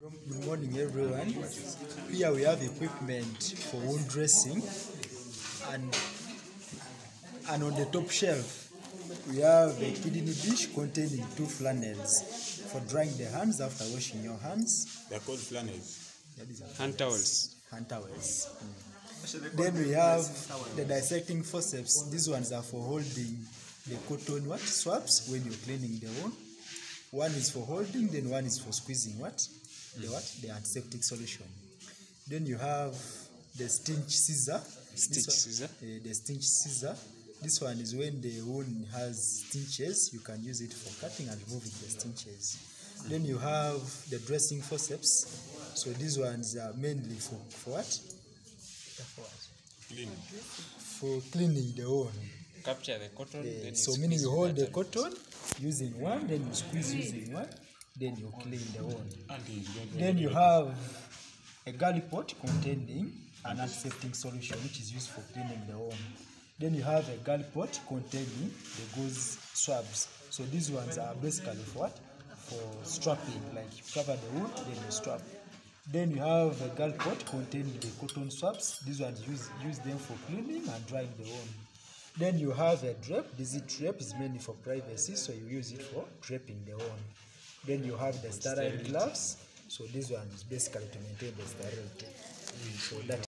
Good morning, everyone. Here we have equipment for wound dressing, and and on the top shelf we have a kidney dish containing two flannels for drying the hands after washing your hands. They're called flannels. That is a- Hand towels. hand towels. Mm. Then we have the dissecting forceps. These ones are for holding the cotton what swabs when you're cleaning the wound. One is for holding, then one is for squeezing what the what the antiseptic solution. Then you have the stitch scissor. This Stitch one- scissor? eh, the stitch scissor. This one is when the wound has stitches, you can use it for cutting and removing the stitches. Then you have the dressing forceps. So these ones are mainly for, for what? For what? Clean. For cleaning the wound. Capture the cotton. Then so you meaning you hold the that cotton using one, then you squeeze using one, then you clean the wound. And you don't Then you have a gallipot containing an antiseptic solution which is used for cleaning the wound. Then you have a gallipot containing the gauze swabs. So these ones are basically for what? For strapping, like you cover the wound, then you strap. Then you have a gallipot containing the cotton swabs. These ones use use them for cleaning and drying the wound. Then you have a drape. This is drape is mainly for privacy, so you use it for draping the wound. Then you have the sterile gloves. So this one is basically to maintain the sterility. So that